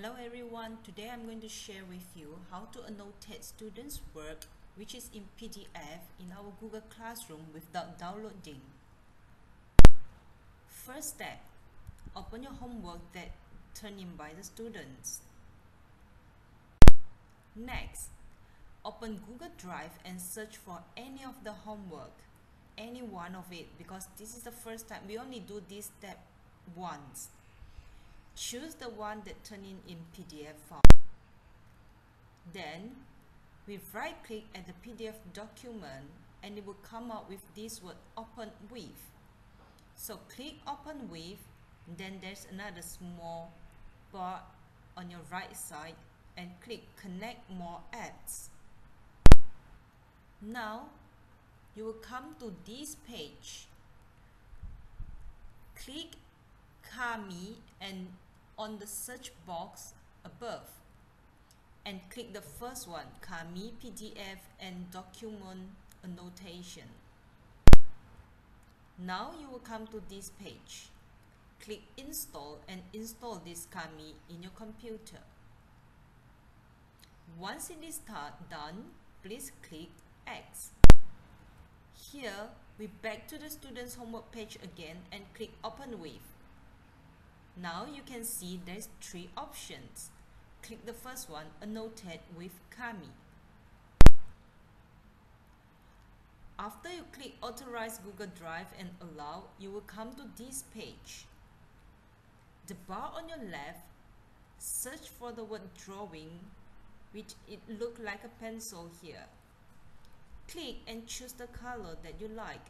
Hello everyone, today I'm going to share with you how to annotate students' work which is in PDF in our Google Classroom without downloading. First step, open your homework that turned in by the students. Next, open Google Drive and search for any of the homework, any one of it because this is the first time we only do this step once. Choose the one that turned in in PDF form. Then, we right click at the PDF document and it will come up with this word open with. So click open with, then there's another small bar on your right side and click connect more apps. Now, you will come to this page. Click Kami and on the search box above and click the first one Kami PDF and document annotation. Now you will come to this page. Click install and install this Kami in your computer. Once it is done, please click X. Here, we back to the student's homework page again and click open with. Now you can see there's three options. Click the first one, annotate with Kami. After you click authorize Google Drive and allow, you will come to this page. The bar on your left, search for the word drawing, which it look like a pencil here. Click and choose the color that you like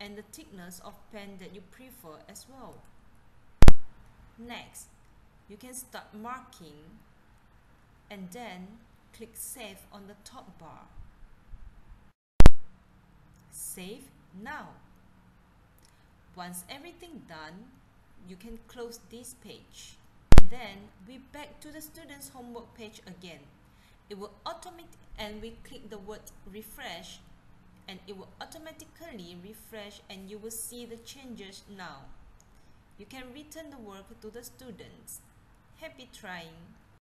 and the thickness of pen that you prefer as well. Next, you can start marking and then click Save on the top bar. Save now. Once everything done, you can close this page. And then we back to the student's homework page again. It will automatic and we click the word refresh and it will automatically refresh and you will see the changes now. You can return the work to the students. Happy trying!